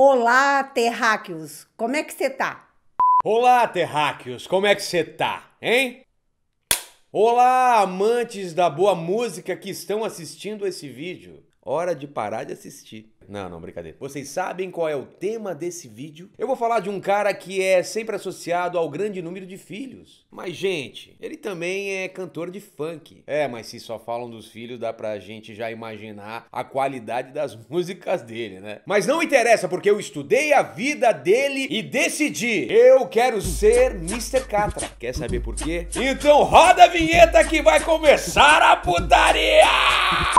Olá, terráqueos! Como é que você tá? Olá, terráqueos! Como é que você tá, hein? Olá, amantes da boa música que estão assistindo esse vídeo. Hora de parar de assistir. Não, não, brincadeira. Vocês sabem qual é o tema desse vídeo? Eu vou falar de um cara que é sempre associado ao grande número de filhos. Mas, gente, ele também é cantor de funk. É, mas se só falam dos filhos, dá pra gente já imaginar a qualidade das músicas dele, né? Mas não interessa, porque eu estudei a vida dele e decidi. Eu quero ser Mr. Catra. Quer saber por quê? Então roda a vinheta que vai começar a putaria!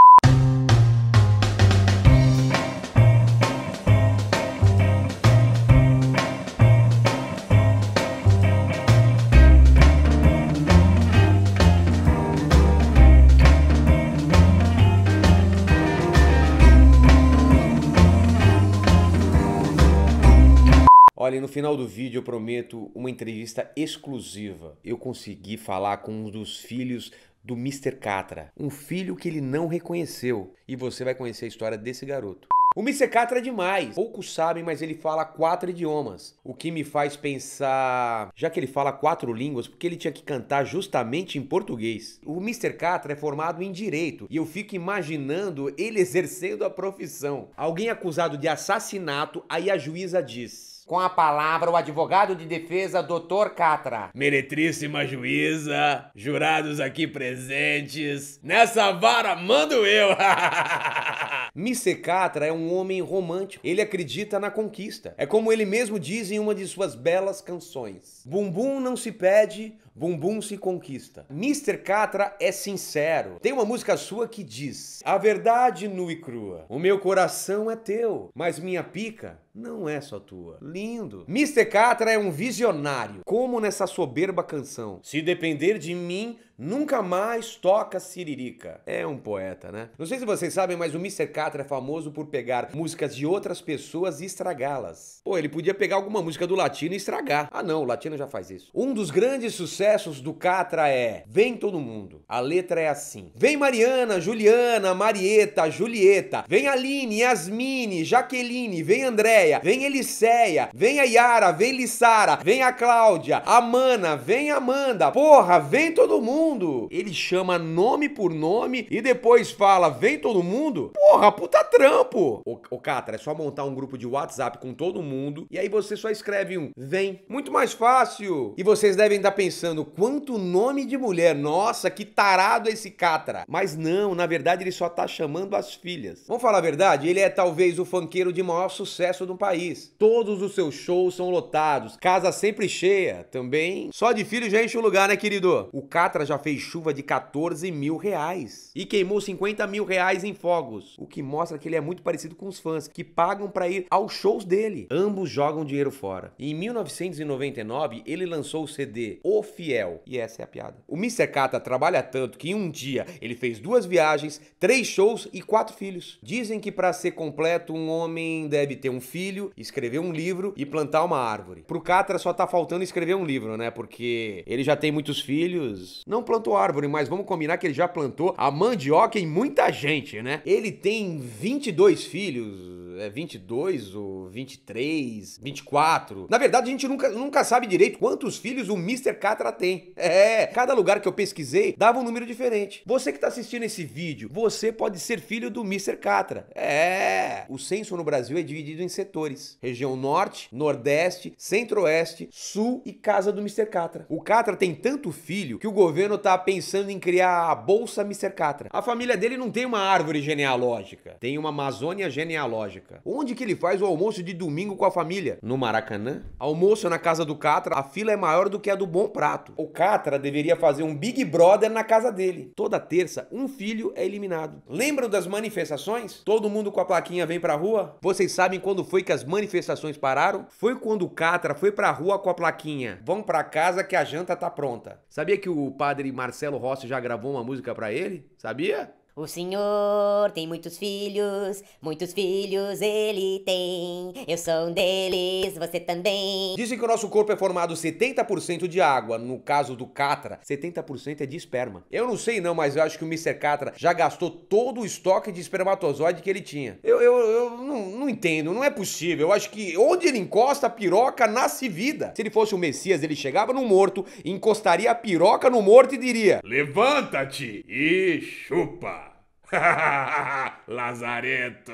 Final do vídeo eu prometo uma entrevista exclusiva. Eu consegui falar com um dos filhos do Mr. Catra, um filho que ele não reconheceu. E você vai conhecer a história desse garoto. O Mr. Catra é demais. Poucos sabem, mas ele fala quatro idiomas. O que me faz pensar, já que ele fala quatro línguas, porque ele tinha que cantar justamente em português. O Mr. Catra é formado em direito e eu fico imaginando ele exercendo a profissão. Alguém acusado de assassinato, aí a juíza diz: com a palavra, o advogado de defesa, Dr. Catra. Meretríssima juíza, jurados aqui presentes, nessa vara mando eu. Mr. Catra é um homem romântico. Ele acredita na conquista. É como ele mesmo diz em uma de suas belas canções: Bumbum não se pede, bumbum se conquista. Mr. Catra é sincero. Tem uma música sua que diz: A verdade nua e crua. O meu coração é teu, mas minha pica não é só tua. Lindo. Mr. Catra é um visionário, como nessa soberba canção. Se depender de mim, nunca mais toca siririca. É um poeta, né? Não sei se vocês sabem, mas o Mr. Catra é famoso por pegar músicas de outras pessoas e estragá-las. Pô, ele podia pegar alguma música do latino e estragar. Ah, não, o latino já faz isso. Um dos grandes sucessos do Catra é Vem Todo Mundo. A letra é assim: Vem Mariana, Juliana, Marieta, Julieta. Vem Aline, Yasmine, Jaqueline, vem Andréia. Vem Eliceia, vem a Yara, vem Lissara, vem a Cláudia, a Mana, vem Amanda. Porra, vem todo mundo. Ele chama nome por nome e depois fala, vem todo mundo. Porra, puta trampo. Ô Catra, é só montar um grupo de WhatsApp com todo mundo e aí você só escreve um vem. Muito mais fácil. E vocês devem estar pensando, quanto nome de mulher. Nossa, que tarado esse Catra. Mas não, na verdade ele só tá chamando as filhas. Vamos falar a verdade? Ele é talvez o funkeiro de maior sucesso do país. Todos os seus shows são lotados, casa sempre cheia. Também só de filho já enche o lugar, né, querido? O Catra já fez chuva de 14 mil reais e queimou 50 mil reais em fogos, o que mostra que ele é muito parecido com os fãs que pagam para ir aos shows dele. Ambos jogam dinheiro fora. E em 1999 ele lançou o CD O Fiel e essa é a piada. O Mr. Catra trabalha tanto que em um dia ele fez duas viagens, três shows e quatro filhos. Dizem que para ser completo um homem deve ter um filho filho, escrever um livro e plantar uma árvore. Pro Catra só tá faltando escrever um livro, né? Porque ele já tem muitos filhos. Não plantou árvore, mas vamos combinar que ele já plantou a mandioca em muita gente, né? Ele tem 22 filhos é 22 ou 23, 24. Na verdade, a gente nunca, nunca sabe direito quantos filhos o Mr. Catra tem. É, cada lugar que eu pesquisei dava um número diferente. Você que tá assistindo esse vídeo, você pode ser filho do Mr. Catra. É, o censo no Brasil é dividido em setores: região norte, nordeste, centro-oeste, sul e casa do Mr. Catra. O Catra tem tanto filho que o governo tá pensando em criar a Bolsa Mr. Catra. A família dele não tem uma árvore genealógica, tem uma Amazônia genealógica. Onde que ele faz o almoço de domingo com a família? No Maracanã? Almoço na casa do Catra, a fila é maior do que a do Bom Prato. O Catra deveria fazer um Big Brother na casa dele. Toda terça, um filho é eliminado. Lembram das manifestações? Todo mundo com a plaquinha vem pra rua? Vocês sabem quando foi que as manifestações pararam? Foi quando o Catra foi pra rua com a plaquinha. Vão pra casa que a janta tá pronta. Sabia que o padre Marcelo Rossi já gravou uma música para ele? Sabia? O senhor tem muitos filhos, muitos filhos ele tem. Eu sou um deles, você também. Dizem que o nosso corpo é formado 70% de água. No caso do Catra, 70% é de esperma. Eu não sei não, mas eu acho que o Mr. Catra já gastou todo o estoque de espermatozoide que ele tinha. Eu, eu, eu não, não entendo, não é possível. Eu acho que onde ele encosta a piroca, nasce vida. Se ele fosse o Messias, ele chegava no morto, encostaria a piroca no morto e diria: Levanta-te e chupa. Lazareto.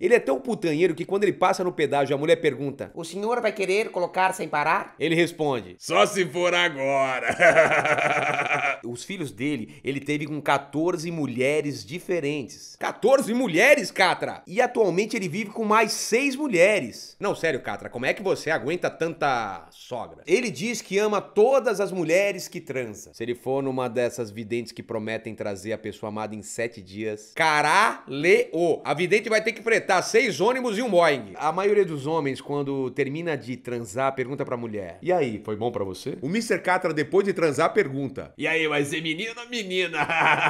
Ele é tão putanheiro que quando ele passa no pedágio a mulher pergunta: O senhor vai querer colocar sem parar? Ele responde: Só se for agora. Os filhos dele, ele teve com 14 mulheres diferentes. 14 mulheres, Catra! E atualmente ele vive com mais 6 mulheres. Não, sério, Catra, como é que você aguenta tanta sogra? Ele diz que ama todas as mulheres que transa. Se ele for numa dessas videntes que prometem trazer a pessoa amada em 7 dias, caralho! A vidente vai ter que fretar seis ônibus e um Boeing. A maioria dos homens, quando termina de transar, pergunta pra mulher: E aí, foi bom pra você? O Mr. Catra, depois de transar, pergunta: E aí, vai ser menino ou menina?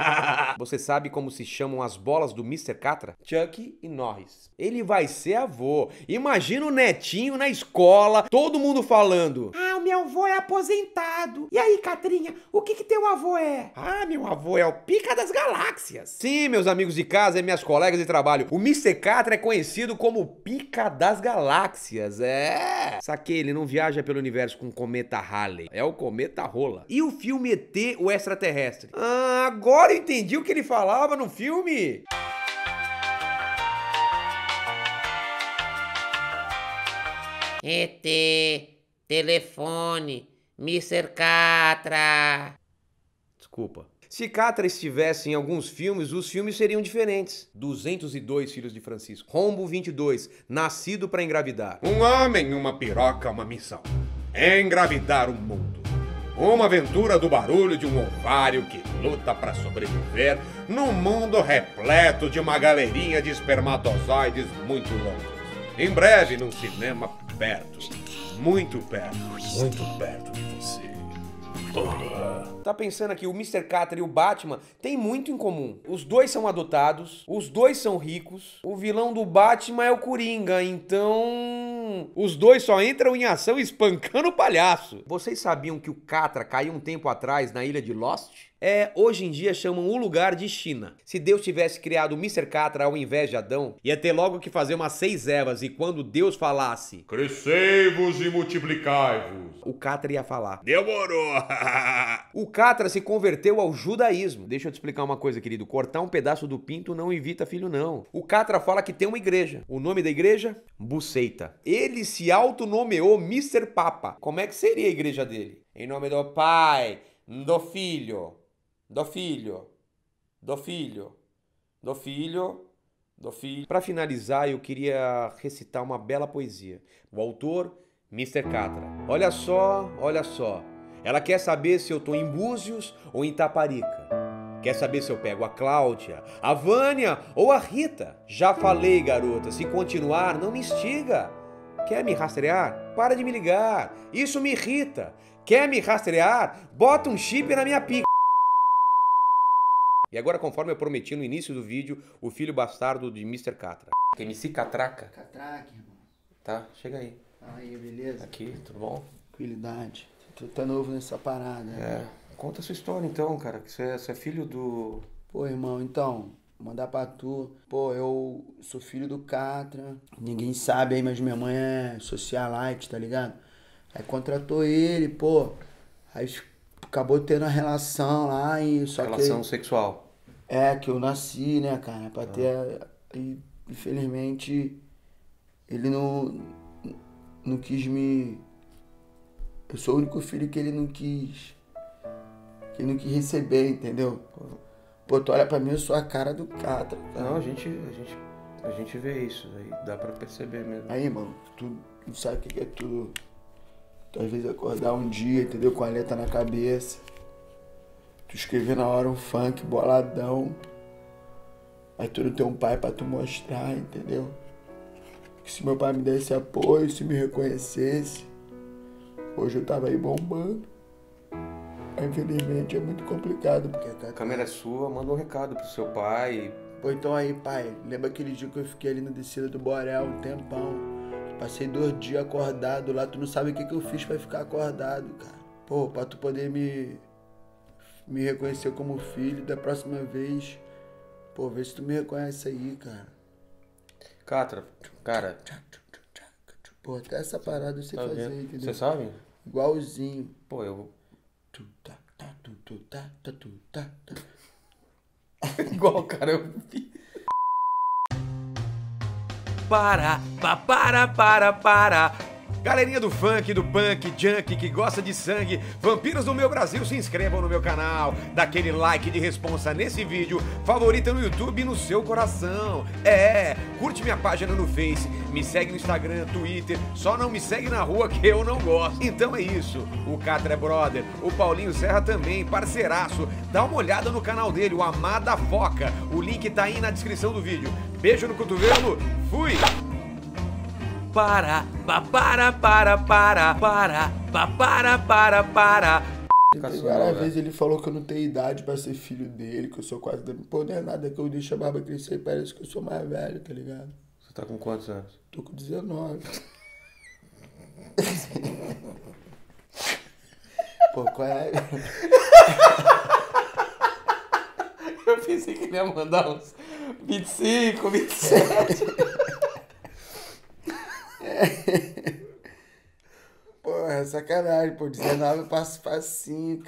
Você sabe como se chamam as bolas do Mr. Catra? Chuck e Norris. Ele vai ser avô. Imagina o netinho na escola, todo mundo falando: Ah, o meu avô é aposentado. E aí, Catrinha, o que que teu avô é? Ah, meu avô é o pica das galáxias. Sim, meus amigos de casa e minhas colegas de trabalho. O Mr. Catra é conhecido como pica das galáxias. É. Saquei, ele não viaja pelo universo com o cometa Halley. É o cometa Rola. E o filme ET, o extraterrestre? Ah, agora eu entendi o que ele falava no filme. ET, telefone, Mr. Catra. Desculpa. Se Catra estivesse em alguns filmes, os filmes seriam diferentes. 202 Filhos de Francisco. Rombo 22, Nascido para Engravidar. Um homem, uma piroca, uma missão. Engravidar o mundo. Uma aventura do barulho de um ovário que luta para sobreviver num mundo repleto de uma galerinha de espermatozoides muito loucos. Em breve, num cinema perto, muito perto, muito perto de você. Tá pensando aqui, o Mr. Catra e o Batman têm muito em comum. Os dois são adotados, os dois são ricos, o vilão do Batman é o Coringa, então. Os dois só entram em ação espancando o palhaço. Vocês sabiam que o Catra caiu um tempo atrás na ilha de Lost? É, hoje em dia chamam o lugar de China. Se Deus tivesse criado o Mr. Catra ao invés de Adão, ia ter logo que fazer umas seis ervas e quando Deus falasse, Crescei-vos e multiplicai-vos. o Catra ia falar. Demorou. O Catra se converteu ao judaísmo. Deixa eu te explicar uma coisa, querido. Cortar um pedaço do pinto não evita filho, não. O Catra fala que tem uma igreja. O nome da igreja? Buceita. Ele se autonomeou Mr. Papa. Como é que seria a igreja dele? Em nome do Pai, do Filho, do Filho, do Filho, do Filho, do Filho. Para finalizar, eu queria recitar uma bela poesia. O autor, Mr. Catra. Olha só, olha só. Ela quer saber se eu tô em Búzios ou em Taparica. Quer saber se eu pego a Cláudia, a Vânia ou a Rita? Já falei, garota, se continuar, não me instiga. Quer me rastrear? Para de me ligar. Isso me irrita. Quer me rastrear? Bota um chip na minha pica. E agora, conforme eu prometi no início do vídeo, o filho bastardo de Mr. Catra. MC Catraca. Catraque, irmão. Tá, chega aí. Aí, beleza? Aqui, tudo bom? Tranquilidade. Tu tá novo nessa parada. né? É, conta a sua história então, cara, que você é, você é filho do... Pô, irmão, então, mandar pra tu. Pô, eu sou filho do Catra. Ninguém sabe aí, mas minha mãe é socialite, tá ligado? Aí contratou ele, pô. Aí acabou tendo a relação lá e só Relação que. sexual. É, que eu nasci, né, cara? Pra ter. a- E infelizmente ele não. Não quis me. Eu sou o único filho que ele não quis. Que ele não quis receber, entendeu? Pô, tu olha pra mim, eu sou a cara do Catra. cara. Não, a gente, a gente, a gente vê isso, aí dá pra perceber mesmo. Aí, mano, tu não sabe o que é tudo. Tu às vezes acordar um dia, entendeu? Com a letra na cabeça. Tu escrever na hora um funk boladão. Aí tu não tem um pai pra tu mostrar, entendeu? Que se meu pai me desse apoio, se me reconhecesse, hoje eu tava aí bombando. Infelizmente é muito complicado, porque a câmera é sua, manda um recado pro seu pai. Pô, então aí, pai, lembra aquele dia que eu fiquei ali na descida do Borel um tempão? Passei dois dias acordado lá, tu não sabe o que, que eu fiz pra ficar acordado, cara. Pô, pra tu poder me, me reconhecer como filho da próxima vez. Pô, vê se tu me reconhece aí, cara. Catra, cara, Pô, até essa parada eu sei tá fazer, vendo? entendeu? Você sabe? Igualzinho. Pô, eu. Igual, cara, eu vi. Para, pa, para, para, para. Galerinha do funk, do punk, junk que gosta de sangue, vampiros do meu Brasil, se inscrevam no meu canal, dá aquele like de responsa nesse vídeo, favorita no YouTube e no seu coração. É, curte minha página no Face, me segue no Instagram, Twitter, só não me segue na rua que eu não gosto. Então é isso, o Catra é brother, o Paulinho Serra também, parceiraço. Dá uma olhada no canal dele, o Amada Foca. O link tá aí na descrição do vídeo. Beijo no cotovelo, fui! Para, pa, para, para, para, para, pa, para, para, para. Várias vezes ele falou que eu não tenho idade pra ser filho dele, que eu sou quase da... Pô, não é nada que eu deixo a barba crescer e parece que eu sou mais velho, tá ligado? Você tá com quantos anos? Tô com 19. Pô, qual é? Eu pensei que ele ia mandar uns 25, 27. É sacanagem, pô. 19 eu passo facinho, cara.